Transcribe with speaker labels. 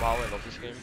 Speaker 1: Wow, I love this game.